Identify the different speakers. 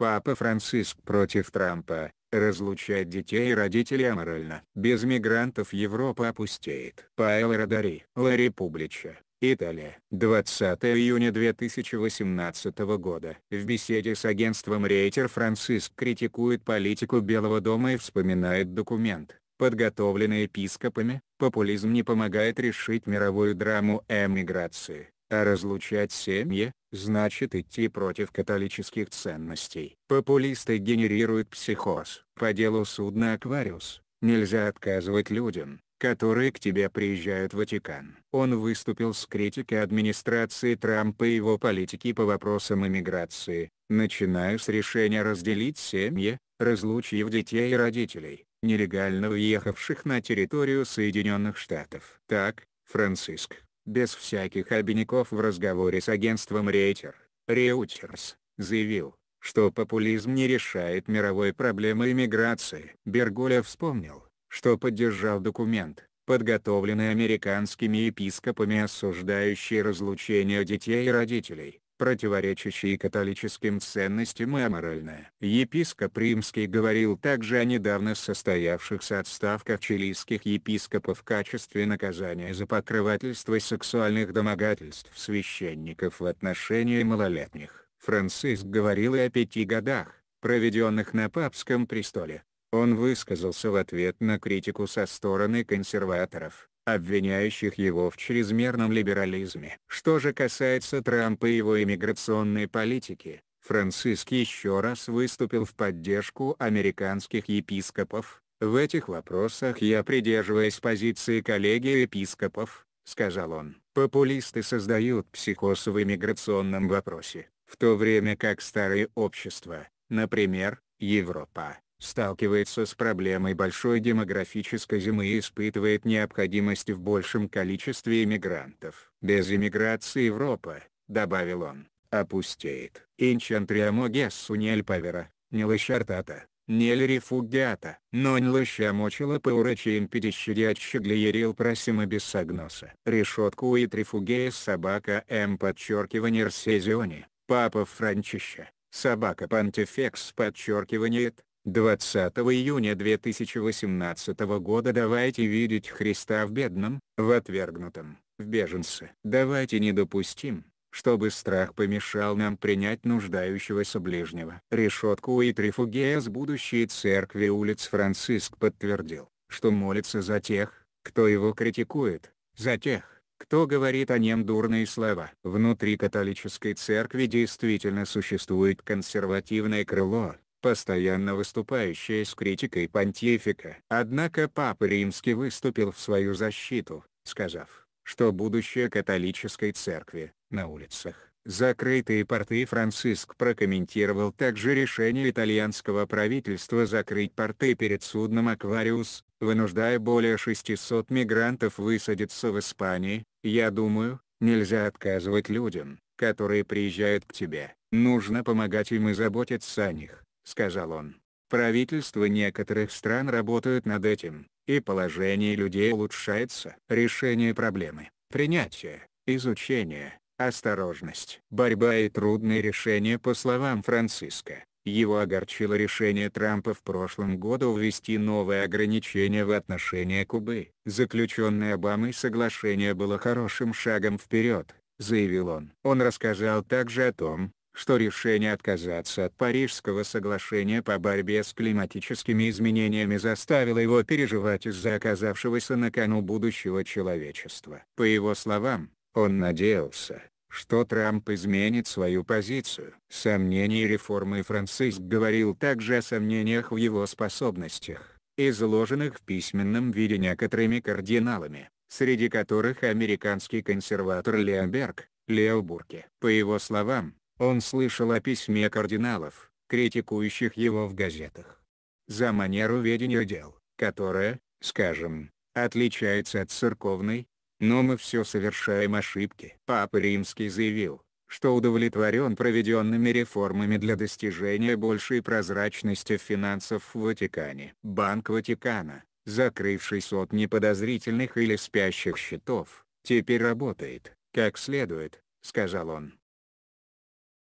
Speaker 1: Папа Франциск против Трампа. Разлучать детей и родителей аморально. Без мигрантов Европа опустеет. Паэло Радари. Ла Републича. Италия. 20 июня 2018 года. В беседе с агентством Рейтер Франциск критикует политику Белого дома и вспоминает документ, подготовленный епископами, популизм не помогает решить мировую драму эмиграции, а разлучать семьи, значит идти против католических ценностей. Популисты генерируют психоз. По делу судна «Аквариус» нельзя отказывать людям, которые к тебе приезжают в Ватикан. Он выступил с критикой администрации Трампа и его политики по вопросам иммиграции, начиная с решения разделить семьи, разлучив детей и родителей, нелегально въехавших на территорию Соединенных Штатов. Так, Франциск, без всяких обиняков в разговоре с агентством Рейтер, Reuters, заявил, что популизм не решает мировой проблемы иммиграции. Берголя вспомнил, что поддержал документ, подготовленный американскими епископами осуждающий разлучение детей и родителей, противоречащий католическим ценностям и аморальное. Епископ Римский говорил также о недавно состоявшихся отставках чилийских епископов в качестве наказания за покрывательство сексуальных домогательств священников в отношении малолетних. Франциск говорил и о пяти годах, проведенных на папском престоле, он высказался в ответ на критику со стороны консерваторов, обвиняющих его в чрезмерном либерализме. Что же касается Трампа и его иммиграционной политики, Франциск еще раз выступил в поддержку американских епископов. «В этих вопросах я придерживаюсь позиции коллеги епископов», — сказал он. Популисты создают психоз в иммиграционном вопросе, в то время как старые общества, например, Европа, сталкивается с проблемой большой демографической зимы и испытывает необходимость в большем количестве иммигрантов. Без иммиграции Европа, добавил он, опустеет. Инчантриамо гессу нель павера, не лощартата, нель рифугиата, но не лощамочила паурачи импедищидиатча глиерил просима без согноса. Решетку и трифугея собака М подчеркивание рсезионе, папа Франчища, собака Пантифекс подчеркивание 20 июня 2018 года давайте видеть Христа в бедном, в отвергнутом, в беженце. Давайте не допустим, чтобы страх помешал нам принять нуждающегося ближнего. Решетку и трифугея с будущей церкви улиц Франциск подтвердил, что молится за тех, кто его критикует, за тех, кто говорит о нем дурные слова. Внутри католической церкви действительно существует консервативное крыло, постоянно выступающая с критикой понтифика. Однако Папа Римский выступил в свою защиту, сказав, что будущее католической церкви, на улицах, закрытые порты Франциск прокомментировал также решение итальянского правительства закрыть порты перед судном «Аквариус», вынуждая более 600 мигрантов высадиться в Испании, я думаю, нельзя отказывать людям, которые приезжают к тебе, нужно помогать им и заботиться о них. — сказал он. Правительства некоторых стран работают над этим, и положение людей улучшается. Решение проблемы, принятие, изучение, осторожность. Борьба и трудные решения по словам Франциска. Его огорчило решение Трампа в прошлом году ввести новые ограничения в отношении Кубы. Заключенное Обамой соглашение было хорошим шагом вперед, заявил он. Он рассказал также о том, что решение отказаться от Парижского соглашения по борьбе с климатическими изменениями заставило его переживать из-за оказавшегося на кону будущего человечества. По его словам, он надеялся, что Трамп изменит свою позицию. Сомнения реформы Франциск говорил также о сомнениях в его способностях, изложенных в письменном виде некоторыми кардиналами, среди которых американский консерватор Лео Берг. По его словам, он слышал о письме кардиналов, критикующих его в газетах. За манеру ведения дел, которая, скажем, отличается от церковной, но мы все совершаем ошибки. Папа Римский заявил, что удовлетворен проведенными реформами для достижения большей прозрачности финансов в Ватикане. Банк Ватикана, закрывший сотни подозрительных или спящих счетов, теперь работает, как следует, сказал он.